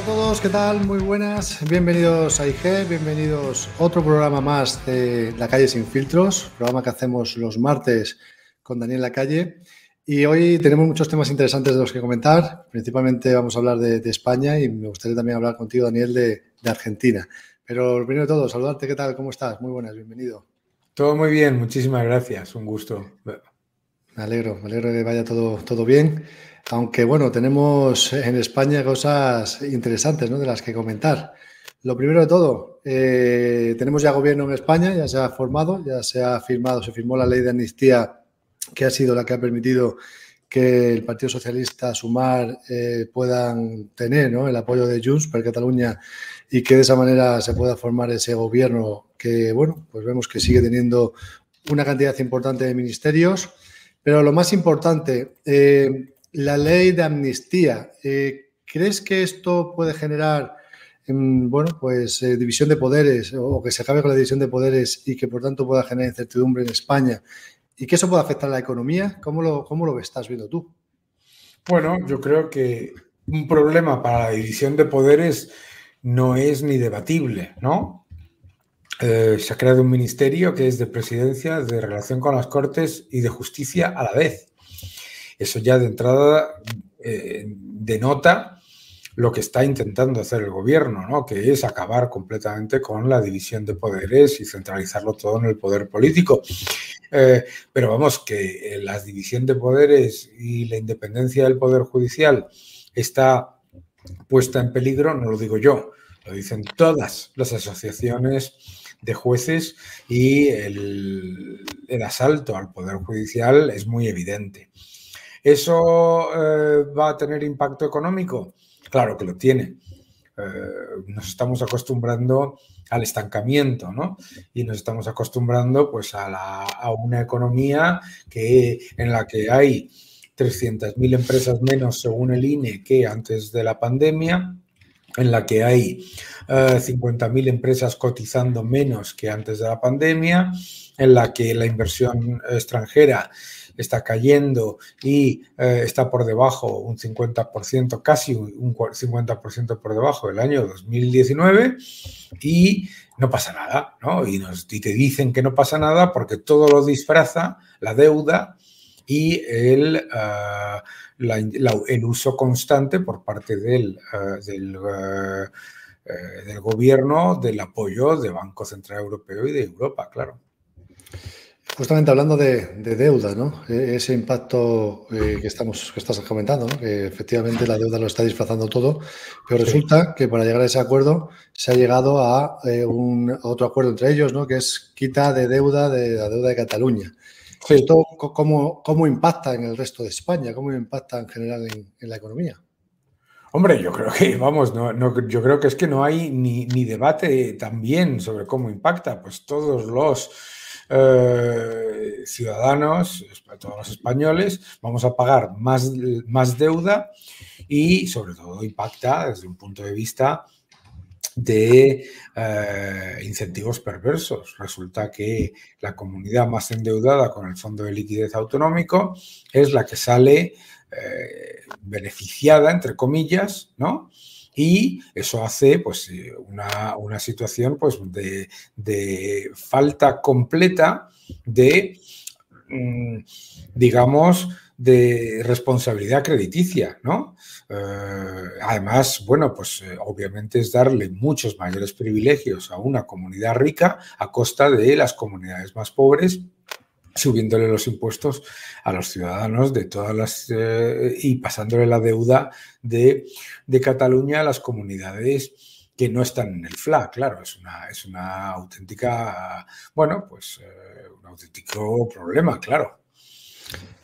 Hola a todos, ¿qué tal? Muy buenas. Bienvenidos a IG, bienvenidos a otro programa más de La Calle Sin Filtros, programa que hacemos los martes con Daniel Lacalle. Y hoy tenemos muchos temas interesantes de los que comentar. Principalmente vamos a hablar de, España y me gustaría también hablar contigo, Daniel, de, de Argentina. Pero primero de todo, saludarte, ¿qué tal? ¿Cómo estás? Muy buenas, bienvenido. Todo muy bien, muchísimas gracias, un gusto. Me alegro, me alegro que vaya todo, todo bien. Aunque bueno, tenemos en España cosas interesantes ¿no? de las que comentar. Lo primero de todo, eh, tenemos ya gobierno en España, ya se ha formado, ya se ha firmado, se firmó la ley de amnistía que ha sido la que ha permitido que el Partido Socialista, Sumar, eh, puedan tener el apoyo de Junts para Cataluña y que de esa manera se pueda formar ese gobierno que, bueno, pues vemos que sigue teniendo una cantidad importante de ministerios. Pero lo más importante, eh, la ley de amnistía. Eh, ¿Crees que esto puede generar, em, bueno, pues eh, división de poderes o que se acabe con la división de poderes y que por tanto pueda generar incertidumbre en España y que eso pueda afectar a la economía? ¿Cómo lo, cómo lo estás viendo tú? Bueno, yo creo que un problema para la división de poderes no es ni debatible, ¿no? Eh, se ha creado un ministerio que es de presidencia, de relación con las Cortes y de justicia a la vez. Eso ya de entrada eh, denota lo que está intentando hacer el gobierno, ¿no? que es acabar completamente con la división de poderes y centralizarlo todo en el poder político. Eh, pero vamos, que eh, la división de poderes y la independencia del poder judicial está puesta en peligro, no lo digo yo, lo dicen todas las asociaciones de jueces y el asalto al poder judicial es muy evidente. ¿Eso eh, va a tener impacto económico? Claro que lo tiene. Eh, nos estamos acostumbrando al estancamiento, ¿no? Y nos estamos acostumbrando pues a, una economía que, en la que hay 300.000 empresas menos según el INE que antes de la pandemia, en la que hay 50.000 eh, empresas cotizando menos que antes de la pandemia, en la que la inversión extranjera está cayendo y eh, está por debajo un 50%, casi un 50% por debajo del año 2019 y no pasa nada, ¿no? Y, nos, te dicen que no pasa nada porque todo lo disfraza la deuda y el, eh, el uso constante por parte del, eh, del, del gobierno del apoyo del Banco Central Europeo y de Europa, claro. Justamente hablando de, deuda, ¿no? E, ese impacto eh, que, estamos, que estás comentando, ¿no? que efectivamente la deuda lo está disfrazando todo, pero resulta que para llegar a ese acuerdo se ha llegado a, eh, un, otro acuerdo entre ellos, ¿no? que es quita de deuda de la deuda de Cataluña. ¿Esto cómo, cómo, impacta en el resto de España? ¿Cómo impacta en general en, la economía? Hombre, yo creo que, vamos, no, no, yo creo que es que no hay ni, ni debate también sobre cómo impacta. Pues todos los eh, ciudadanos, todos los españoles, vamos a pagar más, más deuda y sobre todo impacta desde un punto de vista de eh, incentivos perversos. Resulta que la comunidad más endeudada con el Fondo de Liquidez Autonómico es la que sale eh, beneficiada, entre comillas, ¿no? Y eso hace pues, eh, una, situación pues, de, falta completa de, mm, digamos, de responsabilidad crediticia, ¿no? Eh, además, bueno, pues eh, obviamente es darle muchos mayores privilegios a una comunidad rica a costa de las comunidades más pobres subiéndole los impuestos a los ciudadanos de todas las eh, y pasándole la deuda de, Cataluña a las comunidades que no están en el FLA, claro, es una, es una auténtica, bueno, pues eh, un auténtico problema, claro.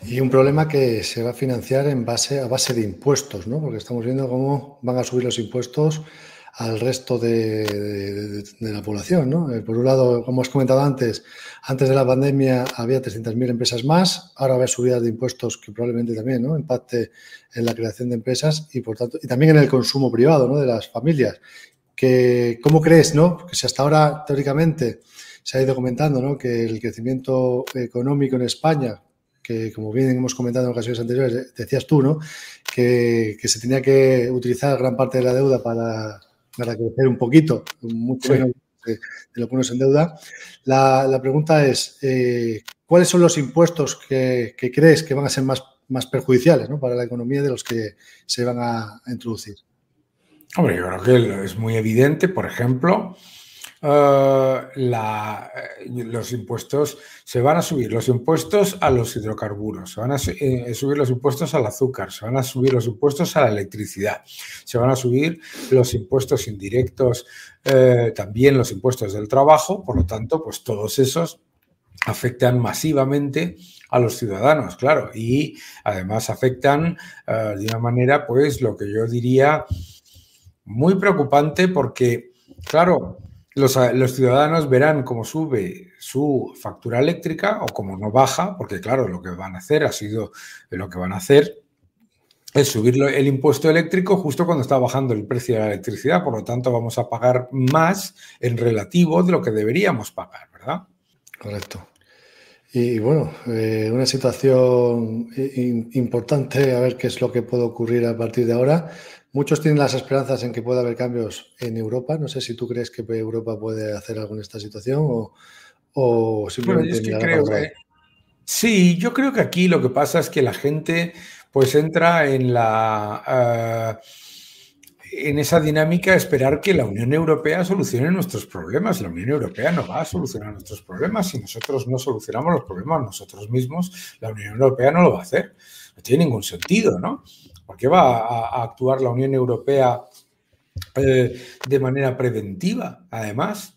Y un problema que se va a financiar en base a base de impuestos, ¿no? Porque estamos viendo cómo van a subir los impuestos al resto de, la población. ¿no? Eh, por un lado, como has comentado antes, antes de la pandemia había 300.000 empresas más, ahora va subidas de impuestos que probablemente también ¿no? impacte en la creación de empresas y, por tanto, y también en el consumo privado ¿no? de las familias. Que, ¿Cómo crees ¿no? que si hasta ahora, teóricamente, se ha ido comentando ¿no? que el crecimiento económico en España que como bien hemos comentado en ocasiones anteriores, decías tú, ¿no? Que, se tenía que utilizar gran parte de la deuda para, para crecer un poquito, mucho menos de, lo que uno se endeuda. La, la pregunta es, eh, ¿cuáles son los impuestos que, crees que van a ser más, más perjudiciales para la economía de los que se van a introducir? Hombre, yo creo que es muy evidente, por ejemplo, eh, eh, los impuestos se van a subir, los impuestos a los hidrocarburos, se van a eh, subir los impuestos al azúcar, se van a subir los impuestos a la electricidad, se van a subir los impuestos indirectos, también los impuestos del trabajo, por lo tanto, pues todos esos afectan masivamente a los ciudadanos, claro, y además afectan de una manera, pues lo que yo diría muy preocupante porque, claro, los, ciudadanos verán cómo sube su factura eléctrica o cómo no baja, porque claro, lo que van a hacer ha sido lo que van a hacer es subir el impuesto eléctrico justo cuando está bajando el precio de la electricidad, por lo tanto vamos a pagar más en relativo de lo que deberíamos pagar, ¿verdad? Correcto. Y bueno, eh, una situación importante, a ver qué es lo que puede ocurrir a partir de ahora. Muchos tienen las esperanzas en que pueda haber cambios en Europa. No sé si tú crees que Europa puede hacer algo en esta situación o, simplemente... sí, yo creo que aquí lo que pasa es que la gente pues entra en la... Eh, en esa dinámica esperar que la Unión Europea solucione nuestros problemas. La Unión Europea no va a solucionar nuestros problemas. Si nosotros no solucionamos los problemas nosotros mismos, la Unión Europea no lo va a hacer. No tiene ningún sentido, ¿no? ¿Por qué va a, actuar la Unión Europea eh, de manera preventiva, además?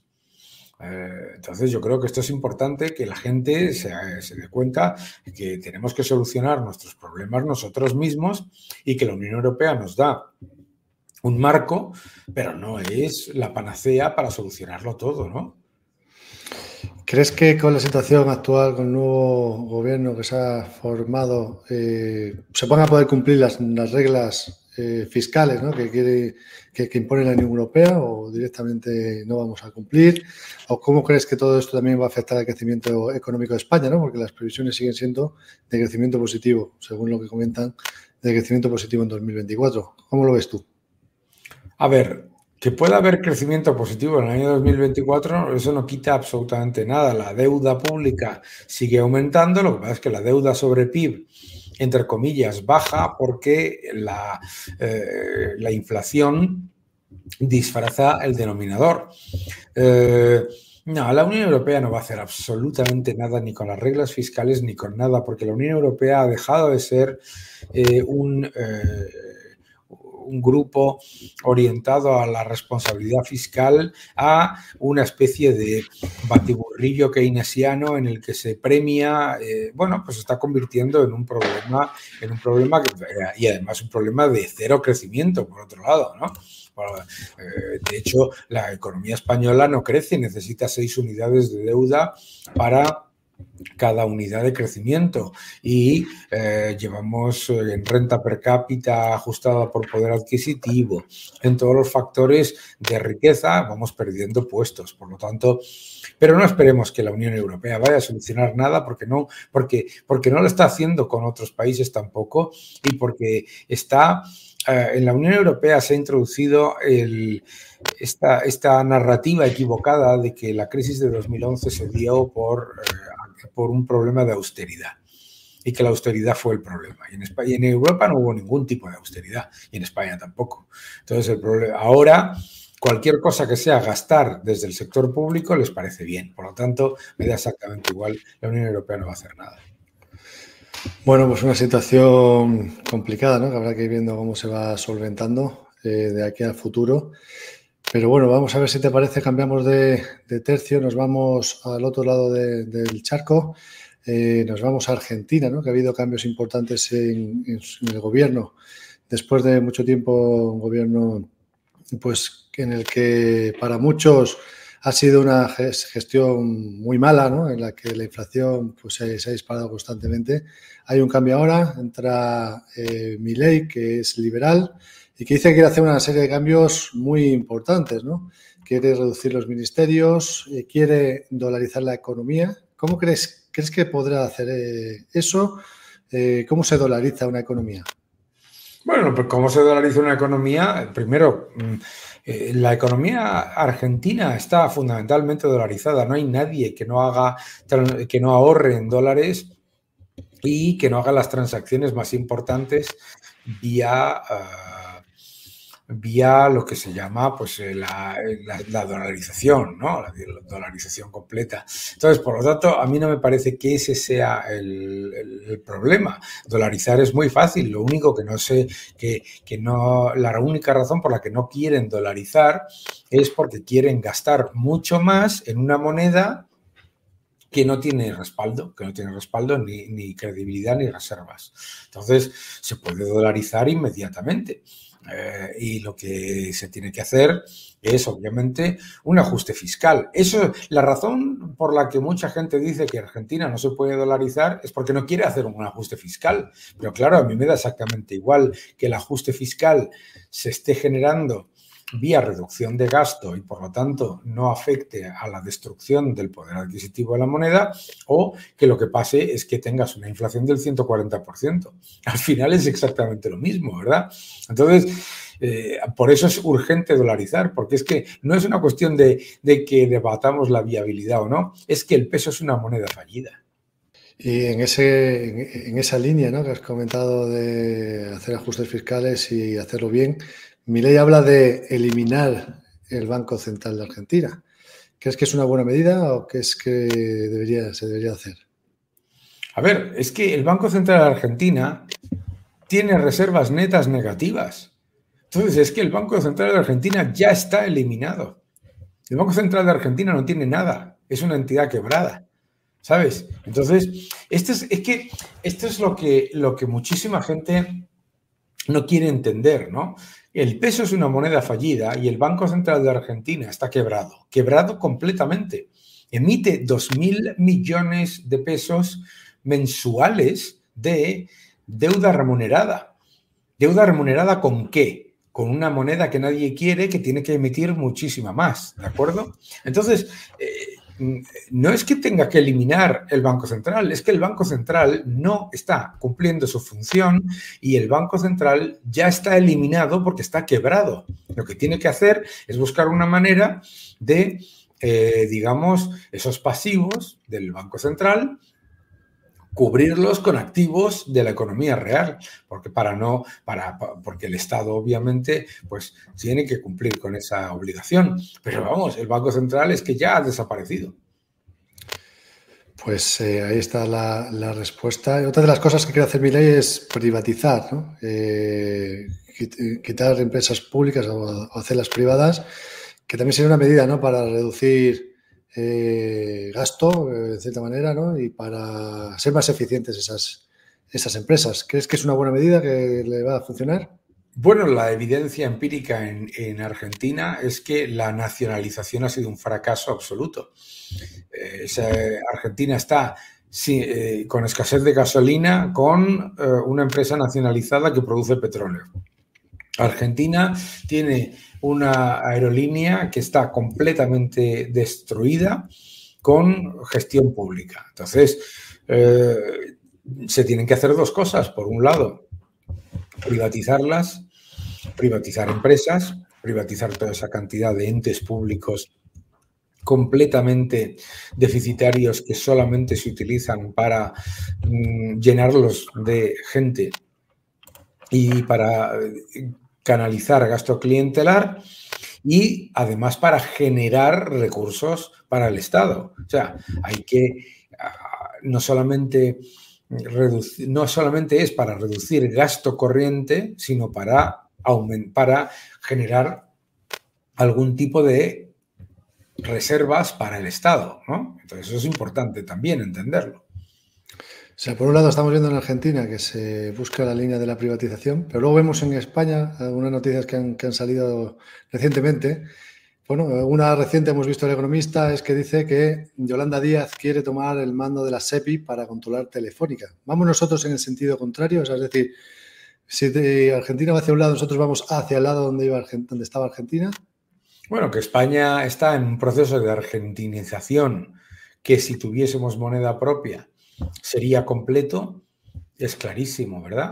Eh, entonces yo creo que esto es importante que la gente se, dé cuenta que tenemos que solucionar nuestros problemas nosotros mismos y que la Unión Europea nos da un marco, pero no es la panacea para solucionarlo todo, ¿no? ¿Crees que con la situación actual, con el nuevo gobierno que se ha formado, eh, se van a poder cumplir las, reglas eh, fiscales que, que, impone la Unión Europea o directamente no vamos a cumplir? ¿O cómo crees que todo esto también va a afectar al crecimiento económico de España? ¿no? Porque las previsiones siguen siendo de crecimiento positivo, según lo que comentan, de crecimiento positivo en 2024. ¿Cómo lo ves tú? A ver, que pueda haber crecimiento positivo en el año 2024, eso no quita absolutamente nada. La deuda pública sigue aumentando, lo que pasa es que la deuda sobre PIB, entre comillas, baja porque la, eh, la inflación disfraza el denominador. Eh, no, la Unión Europea no va a hacer absolutamente nada ni con las reglas fiscales ni con nada, porque la Unión Europea ha dejado de ser eh, un un grupo orientado a la responsabilidad fiscal a una especie de batiburrillo keynesiano en el que se premia, eh, bueno, pues está convirtiendo en un problema, en un problema que, y además un problema de cero crecimiento, por otro lado, ¿no? Eh, de hecho, la economía española no crece, necesita seis unidades de deuda para cada unidad de crecimiento. Y eh, llevamos eh, en renta per cápita ajustada por poder adquisitivo, en todos los factores de riqueza vamos perdiendo puestos, por lo tanto, pero no esperemos que la Unión Europea vaya a solucionar nada porque no, porque, porque no lo está haciendo con otros países tampoco y porque está eh, en la Unión Europea se ha introducido esta, esta, narrativa equivocada de que la crisis de 2011 se dio por por un problema de austeridad y que la austeridad fue el problema. Y en, España, en Europa no hubo ningún tipo de austeridad y en España tampoco. Entonces, el problema, ahora cualquier cosa que sea gastar desde el sector público les parece bien. Por lo tanto, me da exactamente igual. La Unión Europea no va a hacer nada. Bueno, pues una situación complicada, ¿no? Que habrá que ir viendo cómo se va solventando eh, de aquí al futuro. Pero bueno, vamos a ver si te parece, cambiamos de, tercio, nos vamos al otro lado del charco, eh, nos vamos a Argentina, ¿no? que ha habido cambios importantes en, el gobierno. Después de mucho tiempo, un gobierno pues, en el que para muchos ha sido una gestión muy mala, ¿no? en la que la inflación pues, se, ha disparado constantemente. Hay un cambio ahora, entra eh, Milei, que es liberal, y que dice que quiere hacer una serie de cambios muy importantes, ¿no? Quiere reducir los ministerios, eh, quiere dolarizar la economía, ¿Cómo crees, crees que podrá hacer eh, eso? Eh, ¿Cómo se dolariza una economía? Bueno, pues cómo se dolariza una economía. Primero, mm, la economía argentina está fundamentalmente dolarizada. No hay nadie que no haga, que no ahorre en dólares y que no haga las transacciones más importantes vía ah, vía lo que se llama pues, eh, la, dolarización, ¿no? La, dolarización completa. Entonces, por lo tanto, a mí no me parece que ese sea el, problema. Dolarizar es muy fácil, lo único que no sé, que, que, no, la única razón por la que no quieren dolarizar es porque quieren gastar mucho más en una moneda que no tiene respaldo, que no tiene respaldo ni, ni credibilidad ni reservas. Entonces, se puede dolarizar inmediatamente. Eh, y lo que se tiene que hacer es, obviamente, un ajuste fiscal. Eso, la razón por la que mucha gente dice que Argentina no se puede dolarizar es porque no quiere hacer un ajuste fiscal. Pero claro, a mí me da exactamente igual que el ajuste fiscal se esté generando vía reducción de gasto y por lo tanto no afecte a la destrucción del poder adquisitivo de la moneda o que lo que pase es que tengas una inflación del 140%. Al final es exactamente lo mismo, ¿verdad? Entonces, eh, por eso es urgente dolarizar, porque es que no es una cuestión de, que debatamos la viabilidad o no, es que el peso es una moneda fallida. Y en, ese, en esa línea ¿no? que has comentado de hacer ajustes fiscales y hacerlo bien, mi ley habla de eliminar el Banco Central de Argentina. ¿Crees que es una buena medida o qué es que debería, se debería hacer? A ver, es que el Banco Central de Argentina tiene reservas netas negativas. Entonces, es que el Banco Central de Argentina ya está eliminado. El Banco Central de Argentina no tiene nada, es una entidad quebrada. ¿Sabes? Entonces, esto es, es que esto es lo que, lo que muchísima gente no quiere entender, ¿no? El peso es una moneda fallida y el Banco Central de Argentina está quebrado, quebrado completamente. Emite 2.000 millones de pesos mensuales de deuda remunerada. ¿Deuda remunerada con qué? Con una moneda que nadie quiere que tiene que emitir muchísima más, ¿de acuerdo? Entonces, eh, no es que tenga que eliminar el Banco Central, es que el Banco Central no está cumpliendo su función y el Banco Central ya está eliminado porque está quebrado. Lo que tiene que hacer es buscar una manera de, eh, digamos, esos pasivos del Banco Central cubrirlos con activos de la economía real, porque para no, para, porque el Estado obviamente pues tiene que cumplir con esa obligación. Pero vamos, el Banco Central es que ya ha desaparecido. Pues eh, ahí está la, respuesta. Otra de las cosas que quiere hacer mi ley es privatizar, ¿no? Eh, quitar empresas públicas o hacerlas privadas, que también sería una medida ¿no? para reducir eh, gasto, eh, de cierta manera, ¿no? y para ser más eficientes esas, esas empresas. ¿Crees que es una buena medida que le va a funcionar? Bueno, la evidencia empírica en, Argentina es que la nacionalización ha sido un fracaso absoluto. Eh, Argentina está con escasez de gasolina con una empresa nacionalizada que produce petróleo. Argentina tiene una aerolínea que está completamente destruida con gestión pública. Entonces, eh, se tienen que hacer dos cosas. Por un lado, privatizarlas, privatizar empresas, privatizar toda esa cantidad de entes públicos completamente deficitarios que solamente se utilizan para mm, llenarlos de gente y para canalizar gasto clientelar y además para generar recursos para el Estado. O sea, hay que ah, no solamente reducir, no solamente es para reducir gasto corriente, sino para, para generar algún tipo de reservas para el Estado. Entonces eso es importante también entenderlo. Sea, por un lado estamos viendo en Argentina que se busca la línea de la privatización, pero luego vemos en España algunas noticias que han, salido recientemente. Bueno, una reciente hemos visto el economista es que dice que Yolanda Díaz quiere tomar el mando de la SEPI para controlar Telefónica. Vamos nosotros en el sentido contrario, es decir, si Argentina va hacia un lado, nosotros vamos hacia el lado donde, iba, donde estaba Argentina. Bueno, que España está en un proceso de argentinización que si tuviésemos moneda propia sería completo, es clarísimo, ¿verdad?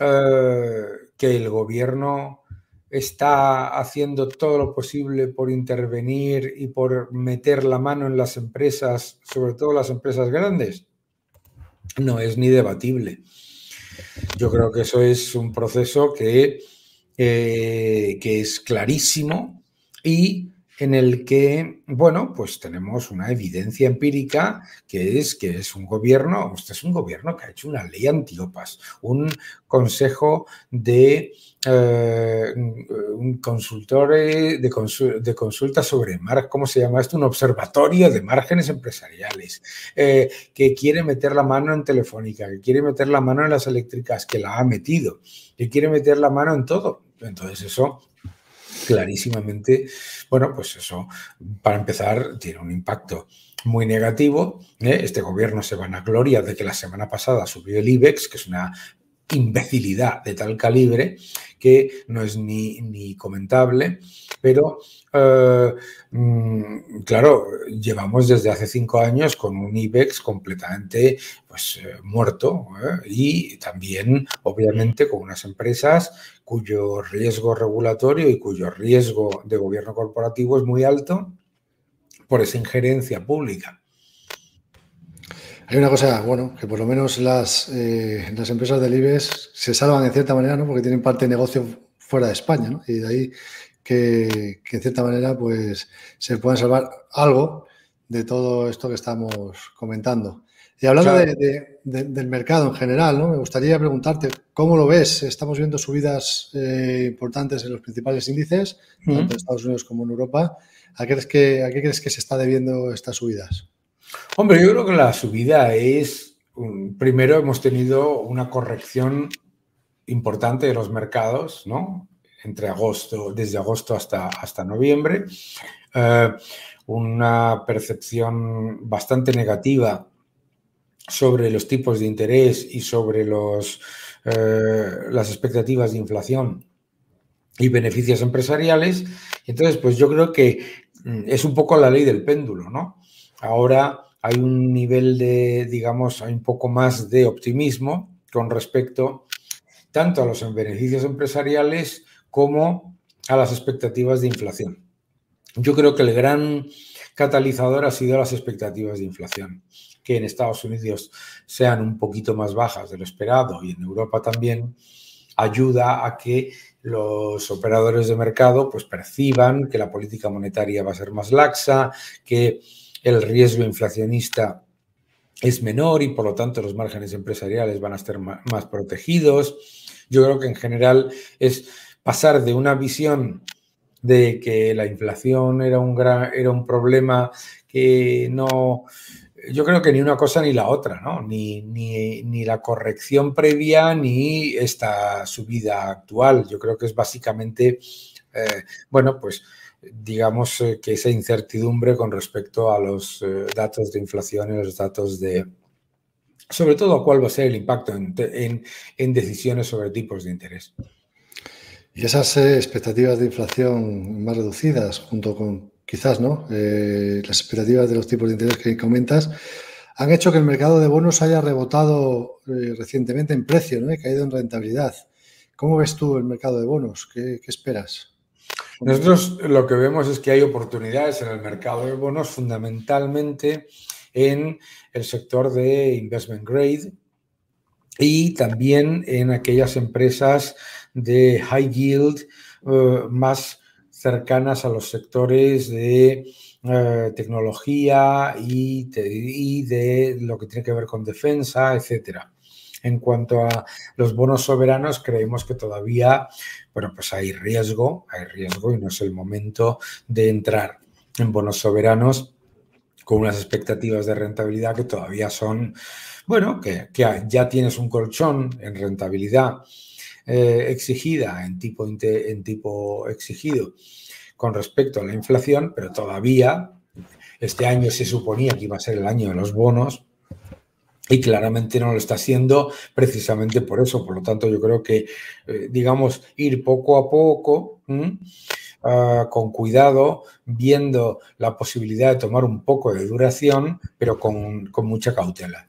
Eh, que el gobierno está haciendo todo lo posible por intervenir y por meter la mano en las empresas, sobre todo las empresas grandes, no es ni debatible. Yo creo que eso es un proceso que, eh, que es clarísimo y en el que, bueno, pues tenemos una evidencia empírica que es que es un gobierno, usted es un gobierno que ha hecho una ley antiopas, un consejo de eh, de, de, consulta sobre mar, ¿cómo se llama esto? Un observatorio de márgenes empresariales, eh, que quiere meter la mano en Telefónica, que quiere meter la mano en las eléctricas, que la ha metido, que quiere meter la mano en todo. Entonces eso clarísimamente, bueno, pues eso, para empezar, tiene un impacto muy negativo. ¿eh? Este gobierno se van a gloria de que la semana pasada subió el IBEX, que es una imbecilidad de tal calibre que no es ni, ni comentable, pero eh, mm, claro, llevamos desde hace cinco años con un IBEX completamente pues, eh, muerto y también, obviamente, con unas empresas cuyo riesgo regulatorio y cuyo riesgo de gobierno corporativo es muy alto por esa injerencia pública. Hay una cosa, bueno, que por lo menos las, eh, las empresas del IBEX se salvan en cierta manera, ¿no? Porque tienen parte de negocio fuera de España, ¿no? Y de ahí que, que, en cierta manera, pues, se puedan salvar algo de todo esto que estamos comentando. Y hablando del mercado en general, ¿no? me gustaría preguntarte cómo lo ves. Estamos viendo subidas eh, importantes en los principales índices, tanto en Estados Unidos como en Europa. ¿A qué, crees que, ¿A qué crees que se está debiendo estas subidas? Hombre, yo creo que la subida es, primero hemos tenido una corrección importante de los mercados, ¿no? Entre agosto, desde agosto hasta, hasta noviembre. Eh, una percepción bastante negativa sobre los tipos de interés y sobre los, eh, las expectativas de inflación y beneficios empresariales. Entonces, pues yo creo que mm, es un poco la ley del péndulo, ¿no? Ahora hay un nivel de, digamos, hay un poco más de optimismo con respecto tanto a los beneficios empresariales como a las expectativas de inflación. Yo creo que el gran catalizador ha sido las expectativas de inflación que en Estados Unidos sean un poquito más bajas de lo esperado y en Europa también, ayuda a que los operadores de mercado pues perciban que la política monetaria va a ser más laxa, que el riesgo inflacionista es menor y por lo tanto los márgenes empresariales van a estar más protegidos. Yo creo que en general es pasar de una visión de que la inflación era un, era un problema que no, yo creo que ni una cosa ni la otra, ¿no? Ni, ni, la corrección previa ni esta subida actual. Yo creo que es básicamente, eh, bueno, pues digamos eh, que esa incertidumbre con respecto a los eh, datos de inflación y los datos de, sobre todo, cuál va a ser el impacto en, en decisiones sobre tipos de interés. Y esas expectativas de inflación más reducidas, junto con quizás, ¿no? Eh, las expectativas de los tipos de interés que comentas han hecho que el mercado de bonos haya rebotado eh, recientemente en precio, ¿no? Y caído en rentabilidad. ¿Cómo ves tú el mercado de bonos? ¿Qué, esperas? Nosotros lo que vemos es que hay oportunidades en el mercado de bonos fundamentalmente en el sector de investment grade y también en aquellas empresas de high yield eh, más cercanas a los sectores de eh, tecnología y, de lo que tiene que ver con defensa, etcétera. En cuanto a los bonos soberanos, creemos que todavía, bueno, pues hay riesgo, hay riesgo y no es el momento de entrar en bonos soberanos con unas expectativas de rentabilidad que todavía son, bueno, que, ya tienes un colchón en rentabilidad eh, exigida en tipo, en tipo exigido con respecto a la inflación, pero todavía este año se suponía que iba a ser el año de los bonos y claramente no lo está haciendo precisamente por eso. Por lo tanto, yo creo que, eh, digamos, ir poco a poco ah, con cuidado, viendo la posibilidad de tomar un poco de duración, pero con, con mucha cautela.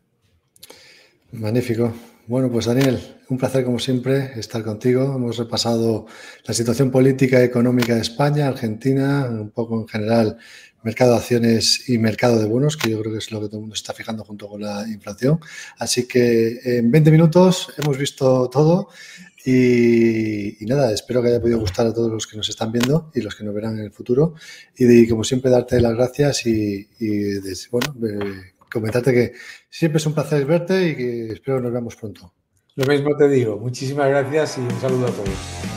Magnífico. Bueno, pues Daniel, un placer como siempre estar contigo. Hemos repasado la situación política y económica de España, Argentina, un poco en general mercado de acciones y mercado de bonos, que yo creo que es lo que todo el mundo está fijando junto con la inflación. Así que en 20 minutos hemos visto todo y, nada, espero que haya podido gustar a todos los que nos están viendo y los que nos verán en el futuro. Y, como siempre, darte las gracias y, bueno, comentarte que siempre es un placer verte y que espero nos veamos pronto. Lo mismo te digo. Muchísimas gracias y un saludo a todos.